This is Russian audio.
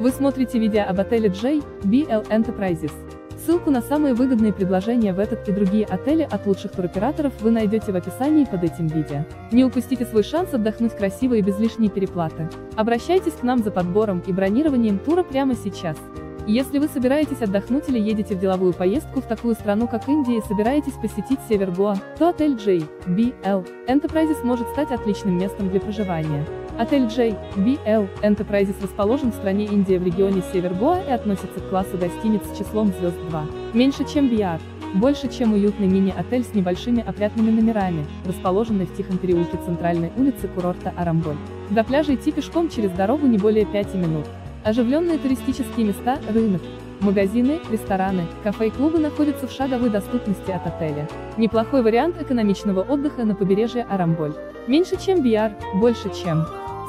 Вы смотрите видео об отеле JBL Enterprises. Ссылку на самые выгодные предложения в этот и другие отели от лучших туроператоров вы найдете в описании под этим видео. Не упустите свой шанс отдохнуть красиво и без лишней переплаты. Обращайтесь к нам за подбором и бронированием тура прямо сейчас. Если вы собираетесь отдохнуть или едете в деловую поездку в такую страну, как Индия и собираетесь посетить север Гоа, то отель JBL Enterprises может стать отличным местом для проживания. Отель JBL Enterprises расположен в стране Индия в регионе Север Гоа и относится к классу гостиниц с числом звезд 2. Меньше чем BR. Больше чем уютный мини-отель с небольшими опрятными номерами, расположенный в тихом переулке центральной улицы курорта Арамболь. До пляжа идти пешком через дорогу не более 5 минут. Оживленные туристические места, рынок, магазины, рестораны, кафе и клубы находятся в шаговой доступности от отеля. Неплохой вариант экономичного отдыха на побережье Арамболь. Меньше чем VR, больше чем.